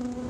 Grrrr.